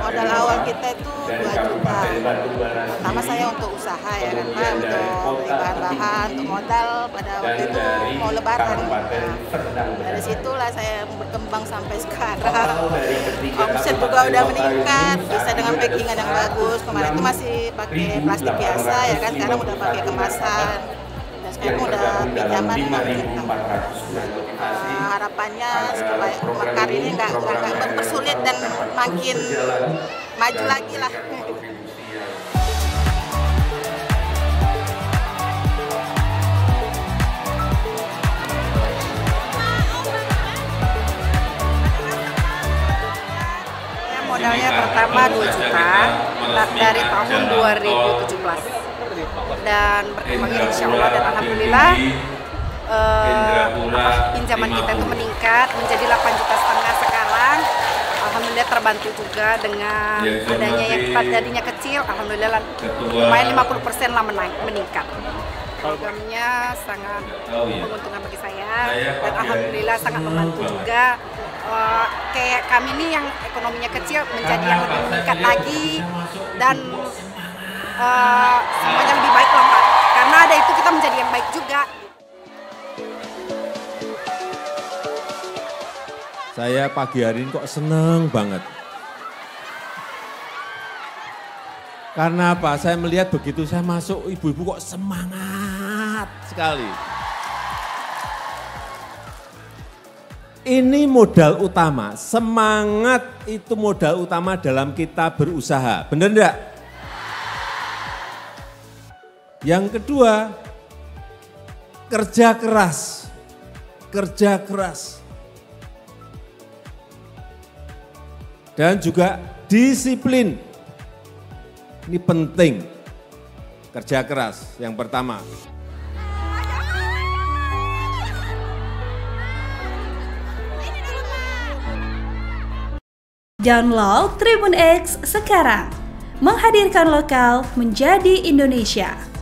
modal awal kita itu 2 juta. Pertama saya untuk usaha ya kan Pak untuk beli bahan-bahan untuk modal pada waktu itu mau lebaran. Nah, dari situlah saya berkembang sampai sekarang. Omset juga udah meningkat. Bisa dengan packingan yang bagus. Kemarin itu masih pakai plastik biasa ya kan? Sekarang udah pakai kemasan. Dan sekarang udah pinjaman pemerintah uh, harapannya supaya Mekar ini nggak nggak mempersulit dan makin maju lagi lah. modalnya pertama 2 juta dari tahun 2017 dan berkembang insya Allah dan Alhamdulillah uh, pinjaman kita itu meningkat menjadi 8 juta setengah sekarang terbantu juga dengan adanya yang tadinya kecil Alhamdulillah lumayan 50% lah menaik, meningkat. Programnya sangat menguntungkan bagi saya dan Alhamdulillah sangat membantu juga. Uh, kayak kami ini yang ekonominya kecil menjadi yang lebih meningkat lagi dan uh, semuanya lebih baik lah Pak. Karena ada itu kita menjadi yang baik juga Saya pagi hari ini kok seneng banget. Karena apa? Saya melihat begitu saya masuk, ibu-ibu kok semangat sekali. Ini modal utama, semangat itu modal utama dalam kita berusaha. Benar enggak? Yang kedua, kerja keras. Kerja keras. Dan juga disiplin. Ini penting. Kerja keras yang pertama. Download Tribun X sekarang. Menghadirkan lokal menjadi Indonesia.